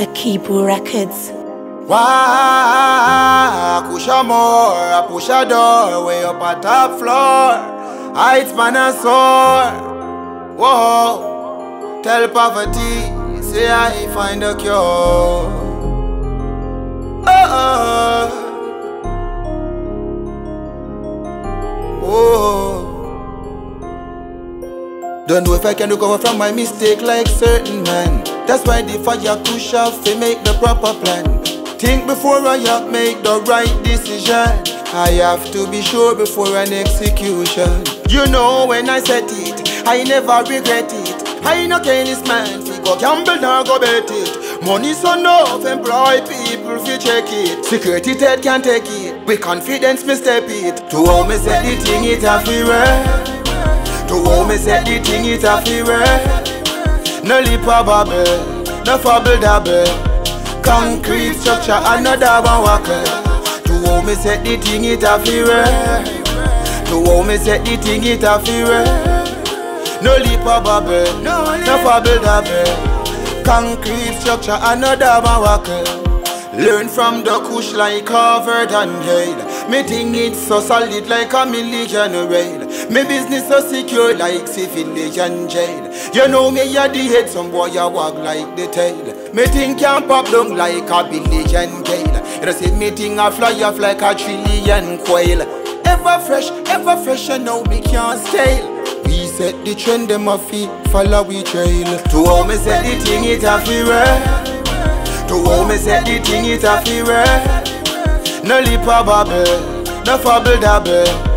Akeebu Records. Wah, push a more, push a door, way up at top floor. Heights man a soar. Whoa, tell poverty, say I find a cure. Oh, oh. Don't know if I can recover from my mistake like certain man. That's why the fire push off to make the proper plan. Think before I act, make the right decision. I have to be sure before an execution. You know when I set it, I never regret it. I no careless man, fi go gamble nor go bet it. Money so enough, employ people fi check it. Security Ted can take it, with confidence me step it. To how me set the thing it a fi. To how me set the thing it a fi. No lip a bubble, no fabble dabble. Concrete structure, another one walker. To how me set the thing it a work. To how me set the thing it a work. No lip a bubble, no fabble dabble. Concrete structure, another one walker. Learn from the kush like covered and Yale. Me think it's so solid like a million rail. Me business so secure like civilian jail. You know me a the head, some boy a walk like the tail. Me think can pop down like a billion gale. You see me think a fly off like a trillion quail. Ever fresh, ever fresh, you know me can't stale. We set the trend, them a feet, follow we trail. To how me set the thing, it a fi work. To how me set the thing, it a fi work. No lip a bubble, no fabble dabble.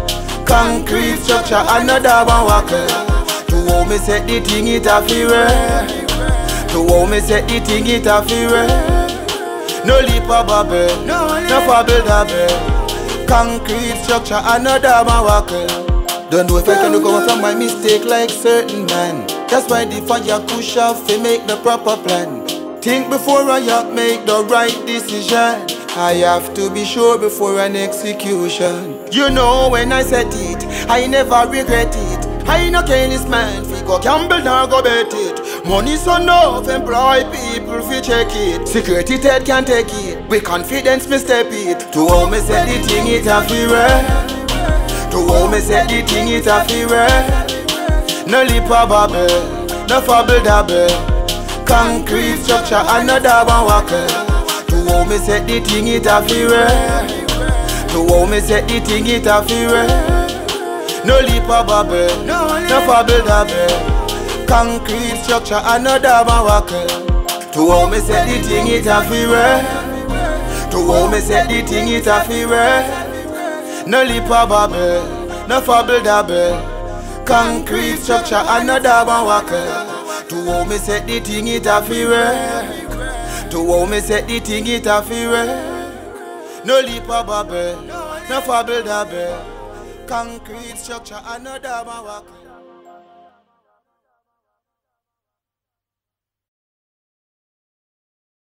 Concrete structure, another one walker. To how me set the thing, it a work. To how me set the thing, it a work. No lip a bubble, no fabble dabble. Concrete structure, another one walker. Don't know if I can recover from my mistake like certain man. That's why the fire push off to make the proper plan. Think before I act, make the right decision. I have to be sure before an execution. You know when I said it, I never regret it. I no careless man, fi go gamble nor go bet it. Money so enough, employ people fi check it. Security Ted can take it, with confidence me step it. To how me set the thing it a fi work. To how me set the thing it a fi. No lip a bubble, no fabble dabble. Concrete structure, another one walker. To how me set the thing it a fi. To how me set the thing it a fi. No lip a bubble, no fabble dabble. Concrete structure, another one walker. To how me set the thing it a fi. To how me set the thing it a fi. No lip a bubble, no fabble dabble. Concrete structure, another one walker. To how me set the thing it a fi. To how me set the thing it a fi work. No lip a bubble, no fabble dabble. Concrete structure, another one.